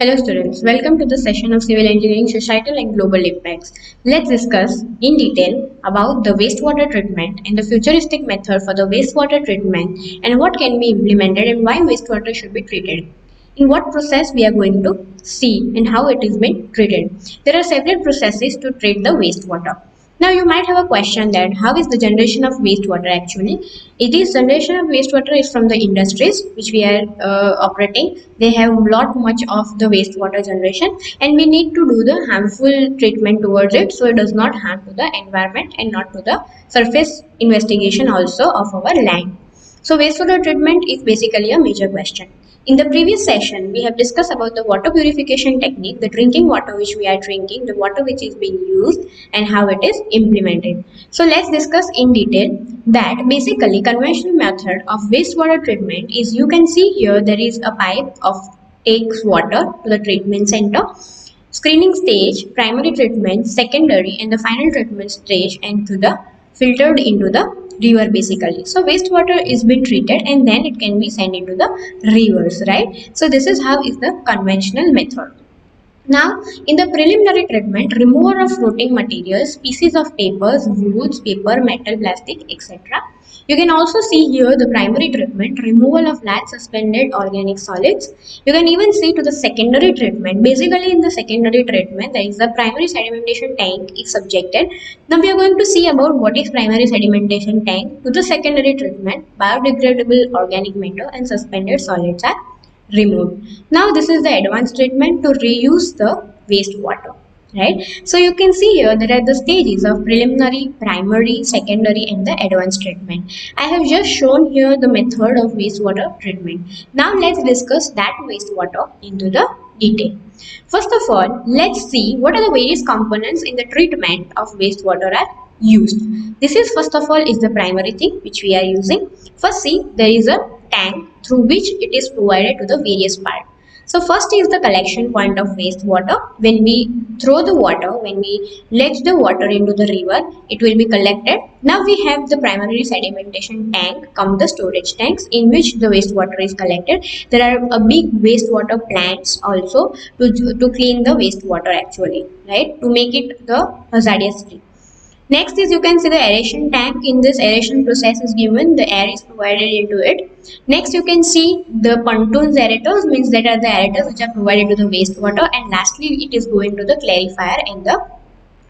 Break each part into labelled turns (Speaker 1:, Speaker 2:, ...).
Speaker 1: Hello students, welcome to the session of Civil Engineering Societal and Global Impacts. Let's discuss in detail about the wastewater treatment and the futuristic method for the wastewater treatment and what can be implemented and why wastewater should be treated. In what process we are going to see and how it is being treated. There are several processes to treat the wastewater. Now you might have a question that how is the generation of wastewater actually? It is generation of wastewater is from the industries which we are uh, operating. They have lot much of the wastewater generation and we need to do the harmful treatment towards it so it does not harm to the environment and not to the surface investigation also of our land. So wastewater treatment is basically a major question. In the previous session, we have discussed about the water purification technique, the drinking water which we are drinking, the water which is being used and how it is implemented. So let's discuss in detail that basically conventional method of wastewater treatment is you can see here there is a pipe of takes water to the treatment center screening stage, primary treatment, secondary and the final treatment stage and to the filtered into the river basically. So wastewater is being treated and then it can be sent into the rivers right? So this is how is the conventional method now, in the preliminary treatment, removal of floating materials, pieces of papers, woods, paper, metal, plastic, etc. You can also see here the primary treatment, removal of large suspended organic solids. You can even see to the secondary treatment. Basically, in the secondary treatment, there is the primary sedimentation tank is subjected. Now, we are going to see about what is primary sedimentation tank. To the secondary treatment, biodegradable organic matter and suspended solids are removed. Now this is the advanced treatment to reuse the wastewater right? So you can see here there are the stages of preliminary primary secondary and the advanced treatment i have just shown here the method of wastewater treatment. Now let's discuss that wastewater into the detail. First of all let's see what are the various components in the treatment of wastewater are used. This is first of all is the primary thing which we are using. First see there is a tank through which it is provided to the various part. So first is the collection point of wastewater. When we throw the water, when we let the water into the river, it will be collected. Now we have the primary sedimentation tank, come the storage tanks in which the wastewater is collected. There are a big wastewater plants also to, to clean the wastewater actually, right? To make it the hazardous free. Next is you can see the aeration tank. In this aeration process is given, the air is provided into it. Next you can see the pontoons aerators means that are the aerators which are provided to the wastewater and lastly it is going to the clarifier and the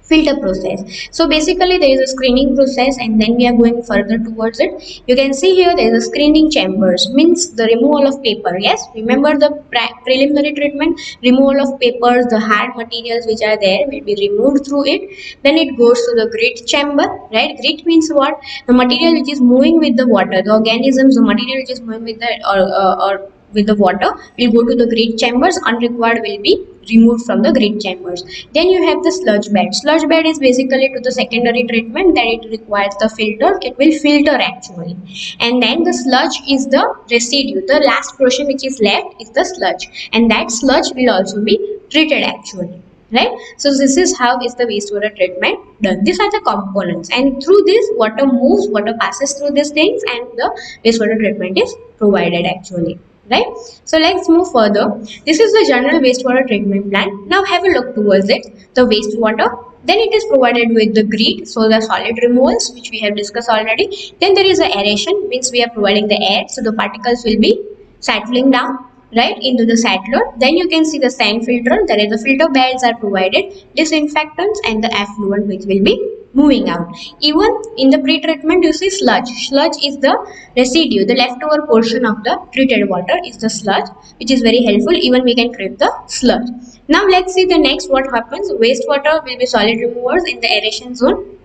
Speaker 1: filter process. So basically there is a screening process and then we are going further towards it. You can see here there is a screening chambers means the removal of paper yes? Remember the pre preliminary treatment? Removal of papers the hard materials which are there will be removed through it. Then it goes to the grit chamber right? Grit means what? The material which is moving with the water the organisms the material which is moving with the or, uh, or with the water will go to the grit chambers. Unrequired will be removed from the grit chambers. Then you have the sludge bed. Sludge bed is basically to the secondary treatment that it requires the filter. It will filter actually. And then the sludge is the residue. The last portion which is left is the sludge. And that sludge will also be treated actually. Right? So this is how is the wastewater treatment done. These are the components. And through this water moves water passes through these things and the wastewater treatment is provided actually right? So let's move further. This is the general wastewater treatment plant now have a look towards it. The wastewater then it is provided with the grit so the solid removals which we have discussed already. Then there is the aeration means we are providing the air so the particles will be settling down right into the settler then you can see the sand filter. There is the filter beds are provided disinfectants and the effluent which will be moving out. Even in the pre-treatment you see sludge. Sludge is the residue, the leftover portion of the treated water is the sludge which is very helpful. Even we can treat the sludge. Now let's see the next what happens. Wastewater will be solid removers in the aeration zone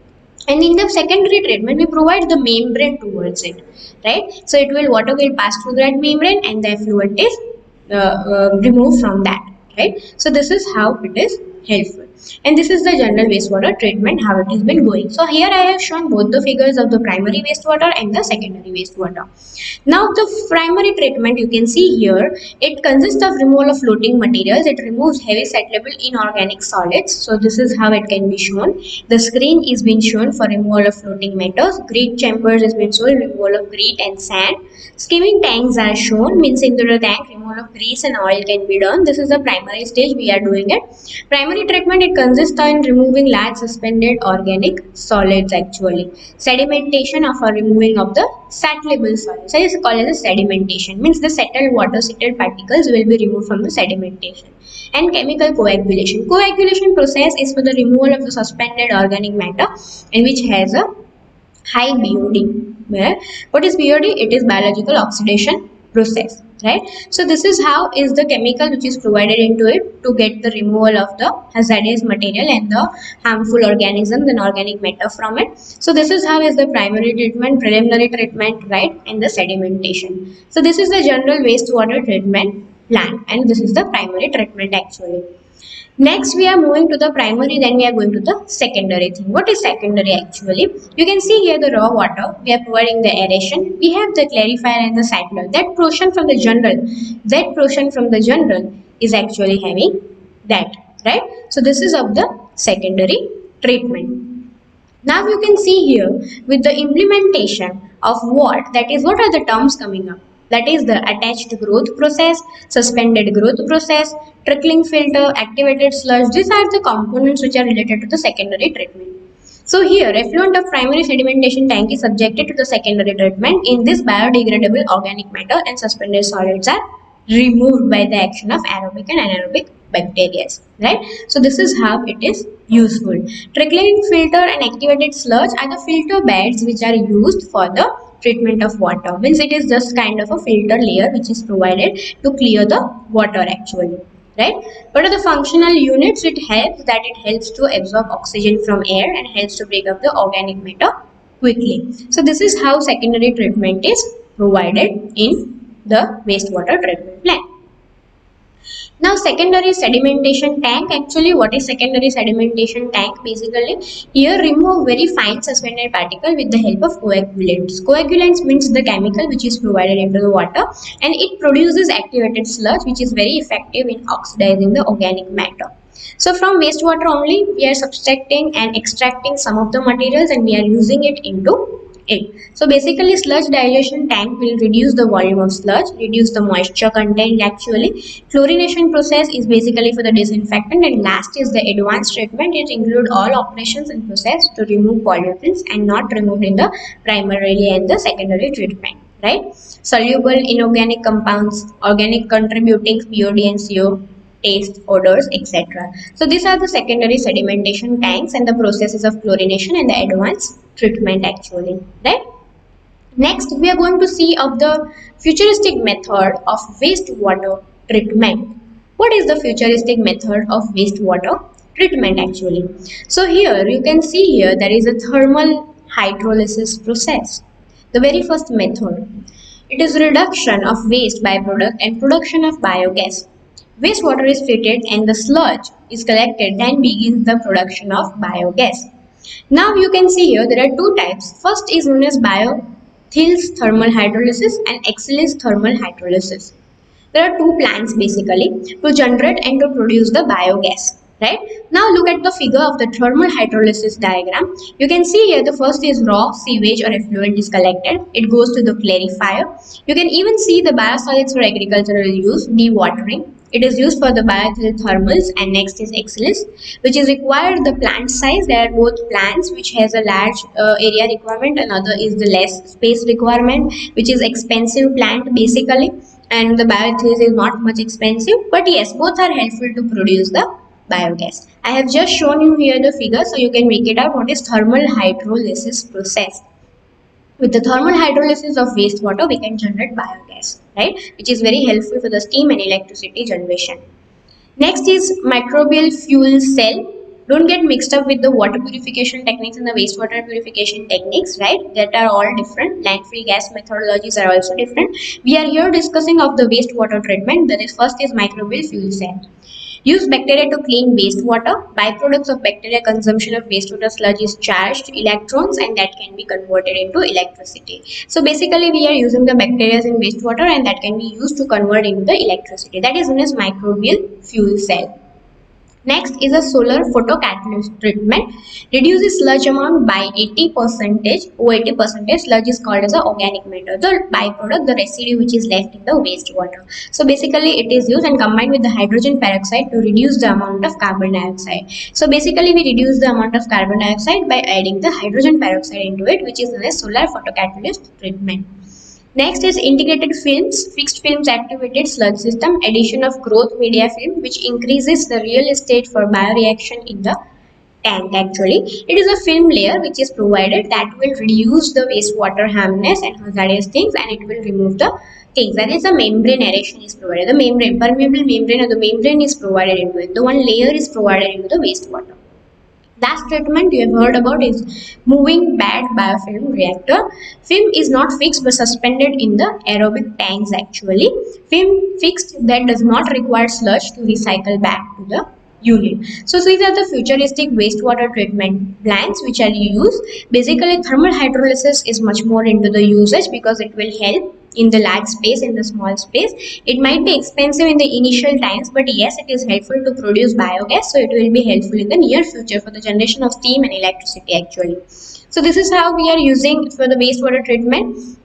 Speaker 1: and in the secondary treatment we provide the membrane towards it right so it will water will pass through that membrane and the effluent is uh, uh, removed from that right so this is how it is helpful and this is the general wastewater treatment how it has been going. So here i have shown both the figures of the primary wastewater and the secondary wastewater. Now the primary treatment you can see here it consists of removal of floating materials. It removes heavy settleable inorganic solids. So this is how it can be shown. The screen is being shown for removal of floating metals. Grit chambers has been shown removal of grit and sand. Skimming tanks are shown means into the tank removal of grease and oil can be done. This is the primary stage we are doing it. Primary treatment it consists in removing large suspended organic solids actually. Sedimentation of or removing of the settleable solids. So it's called as sedimentation. Means the settled water settled particles will be removed from the sedimentation. And chemical coagulation. Coagulation process is for the removal of the suspended organic matter and which has a high BOD where? What is BOD it is biological oxidation process right? So this is how is the chemical which is provided into it to get the removal of the hazardous material and the harmful organisms and organic matter from it. So this is how is the primary treatment preliminary treatment right and the sedimentation. So this is the general wastewater treatment plan and this is the primary treatment actually Next, we are moving to the primary, then we are going to the secondary thing. What is secondary actually? You can see here the raw water. We are providing the aeration. We have the clarifier and the settler. That portion from the general, that portion from the general is actually having that, right? So this is of the secondary treatment. Now you can see here with the implementation of what, that is what are the terms coming up that is the attached growth process, suspended growth process, trickling filter, activated sludge. These are the components which are related to the secondary treatment. So here, effluent of primary sedimentation tank is subjected to the secondary treatment. In this, biodegradable organic matter and suspended solids are removed by the action of aerobic and anaerobic bacteria. Right? So this is how it is useful. Trickling filter and activated sludge are the filter beds which are used for the treatment of water. Means it is just kind of a filter layer which is provided to clear the water actually right? What are the functional units it helps that it helps to absorb oxygen from air and helps to break up the organic matter quickly. So this is how secondary treatment is provided in the wastewater treatment now secondary sedimentation tank, actually what is secondary sedimentation tank? Basically here remove very fine suspended particle with the help of coagulants. Coagulants means the chemical which is provided into the water and it produces activated sludge which is very effective in oxidizing the organic matter. So from wastewater only we are subtracting and extracting some of the materials and we are using it into it. So basically sludge digestion tank will reduce the volume of sludge, reduce the moisture content actually. Chlorination process is basically for the disinfectant and last is the advanced treatment. It include all operations and process to remove pollutants and not removed in the primarily and the secondary treatment right soluble inorganic compounds organic contributing BOD and CO taste, odors, etc. So these are the secondary sedimentation tanks and the processes of chlorination and the advanced treatment actually, right? Next, we are going to see of the futuristic method of wastewater treatment. What is the futuristic method of wastewater treatment actually? So here you can see here there is a thermal hydrolysis process. The very first method. It is reduction of waste byproduct and production of biogas Wastewater is treated and the sludge is collected then begins the production of biogas. Now you can see here there are two types. First is known as Thiel's thermal hydrolysis and Exelys thermal hydrolysis. There are two plants basically to generate and to produce the biogas right? Now look at the figure of the thermal hydrolysis diagram. You can see here the first is raw sewage or effluent is collected. It goes to the clarifier. You can even see the biosolids for agricultural use dewatering it is used for the biothermals and next is Exelys which is required the plant size. There are both plants which has a large uh, area requirement another is the less space requirement which is expensive plant basically and the Biothelys is not much expensive but yes both are helpful to produce the biogas. I have just shown you here the figure so you can make it out what is thermal hydrolysis process. With the thermal hydrolysis of wastewater, we can generate biogas, right? Which is very helpful for the steam and electricity generation. Next is microbial fuel cell. Don't get mixed up with the water purification techniques and the wastewater purification techniques, right? That are all different. Landfill gas methodologies are also different. We are here discussing of the wastewater treatment. That is first is microbial fuel cell. Use bacteria to clean wastewater. Byproducts of bacteria consumption of wastewater sludge is charged electrons and that can be converted into electricity. So basically we are using the bacteria in wastewater and that can be used to convert into the electricity. That is known as microbial fuel cell. Next is a solar photocatalyst treatment. Reduces sludge amount by 80 percentage or 80 percentage. Sludge is called as a organic matter. The byproduct, the residue which is left in the wastewater. So basically it is used and combined with the hydrogen peroxide to reduce the amount of carbon dioxide. So basically we reduce the amount of carbon dioxide by adding the hydrogen peroxide into it which is known as solar photocatalyst treatment. Next is integrated films, fixed films activated sludge system, addition of growth media film which increases the real estate for bioreaction in the tank actually. It is a film layer which is provided that will reduce the wastewater harmness and hazardous things and it will remove the things. That is a membrane aeration is provided. The membrane, permeable membrane or the membrane is provided into it. The one layer is provided into the wastewater. Last treatment you have heard about is moving bed biofilm reactor. Film is not fixed but suspended in the aerobic tanks actually. Film fixed that does not require sludge to recycle back to the unit. So these are the futuristic wastewater treatment plants which are used. Basically thermal hydrolysis is much more into the usage because it will help in the large space in the small space. It might be expensive in the initial times but yes it is helpful to produce biogas so it will be helpful in the near future for the generation of steam and electricity actually. So this is how we are using for the wastewater treatment.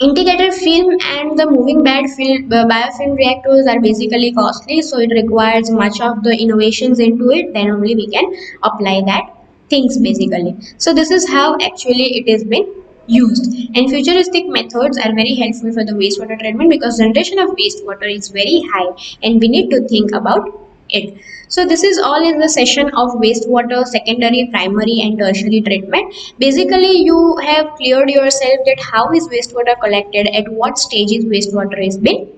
Speaker 1: Integrated film and the moving bed film, uh, biofilm reactors are basically costly so it requires much of the innovations into it. Then only we can apply that things basically. So this is how actually it has been used. And futuristic methods are very helpful for the wastewater treatment because generation of wastewater is very high and we need to think about it. So this is all in the session of wastewater secondary primary and tertiary treatment. Basically you have cleared yourself that how is wastewater collected at what stages wastewater is being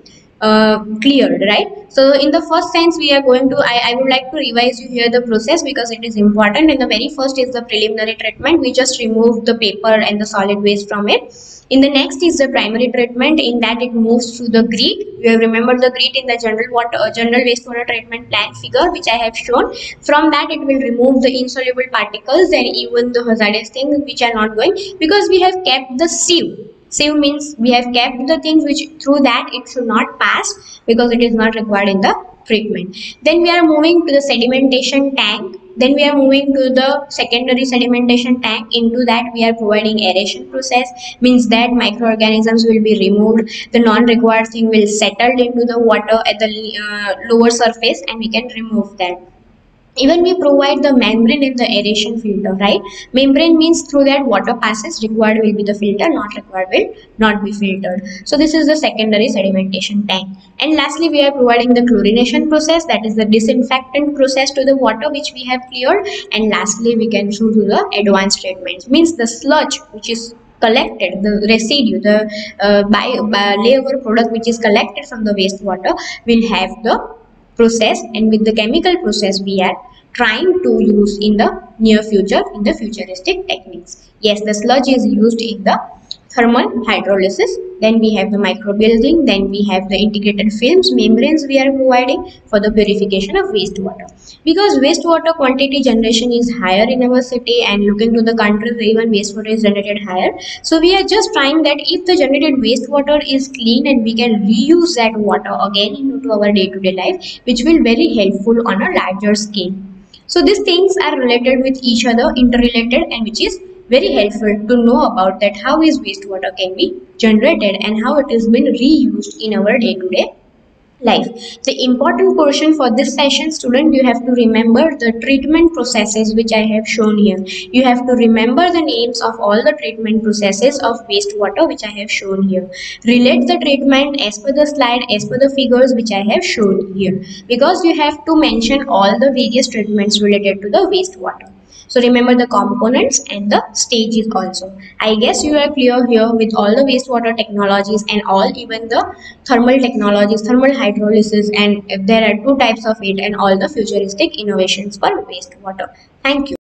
Speaker 1: uh, cleared right? So in the first sense we are going to I, I would like to revise you here the process because it is important. And the very first is the preliminary treatment. We just remove the paper and the solid waste from it. In the next is the primary treatment. In that it moves through the grit you have remembered the grit in the general water uh, general wastewater treatment plant figure which i have shown. From that it will remove the insoluble particles and even the hazardous things which are not going because we have kept the sieve Sieve means we have kept the things which through that it should not pass because it is not required in the treatment. Then we are moving to the sedimentation tank. Then we are moving to the secondary sedimentation tank. Into that we are providing aeration process means that microorganisms will be removed. The non-required thing will settle into the water at the uh, lower surface and we can remove that even we provide the membrane in the aeration filter right? Membrane means through that water passes required will be the filter not required will not be filtered. So this is the secondary sedimentation tank. And lastly we are providing the chlorination process that is the disinfectant process to the water which we have cleared. And lastly we can to the advanced treatments means the sludge which is collected the residue the uh, bio, bio layer product which is collected from the wastewater will have the process and with the chemical process we are trying to use in the near future in the futuristic techniques. Yes, the sludge is used in the thermal hydrolysis then we have the microbuilding then we have the integrated films membranes we are providing for the purification of wastewater. Because wastewater quantity generation is higher in our city and looking to the where even wastewater is generated higher so we are just trying that if the generated wastewater is clean and we can reuse that water again into our day-to-day -day life which will be very helpful on a larger scale. So these things are related with each other interrelated and which is very helpful to know about that how is wastewater can be generated and how it is been reused in our day-to-day -day life. The important portion for this session student you have to remember the treatment processes which I have shown here. You have to remember the names of all the treatment processes of wastewater which I have shown here. Relate the treatment as per the slide as per the figures which I have shown here because you have to mention all the various treatments related to the wastewater. So remember the components and the stages also. I guess you are clear here with all the wastewater technologies and all even the thermal technologies, thermal hydrolysis and there are two types of it and all the futuristic innovations for wastewater. Thank you.